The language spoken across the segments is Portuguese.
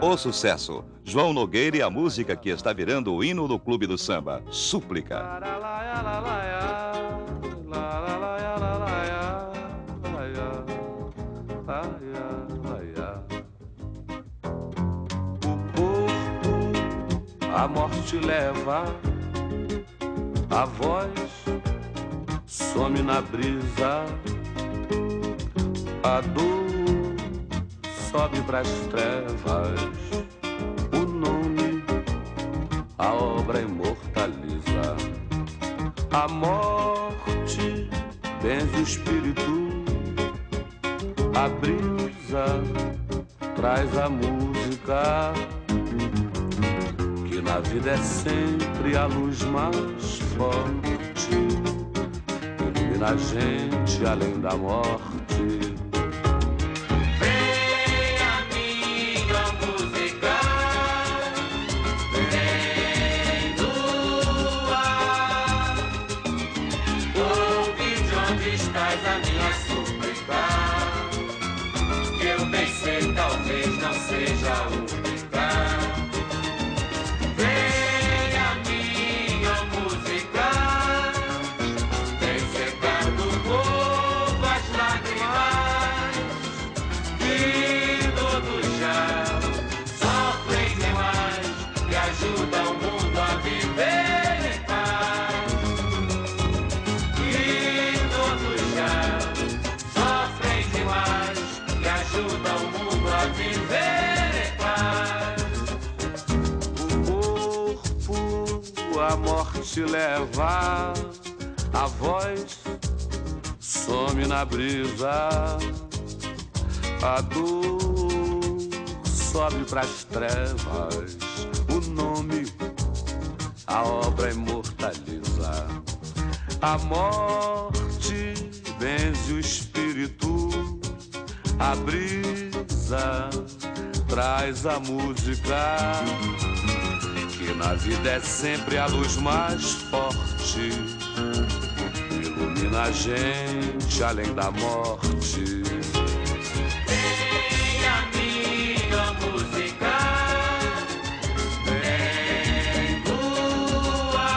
O sucesso. João Nogueira e a música que está virando o hino do Clube do Samba. Súplica. O corpo a morte leva, a voz some na brisa, a dor sobe pras trevas. O nome, a obra imortaliza. A morte benze o espírito. A brisa traz a música. Que na vida é sempre a luz mais forte. Ilumina a gente além da morte. Te levar. A voz some na brisa, a dor sobe pras trevas. O nome, a obra imortaliza. A morte vence o espírito, a brisa traz a música que na vida é sempre a luz mais forte. Ilumina a gente além da morte. Vem a minha música. Vem tua.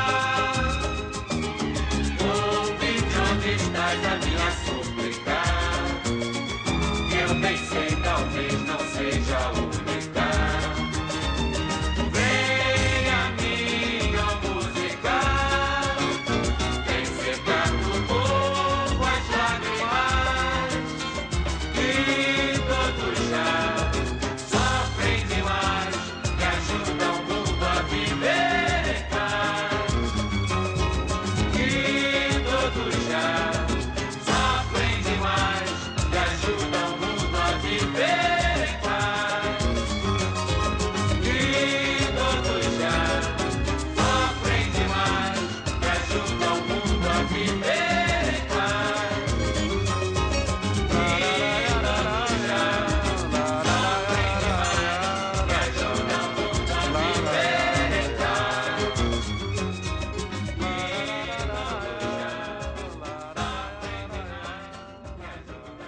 Ouve de onde estás a minha súplica.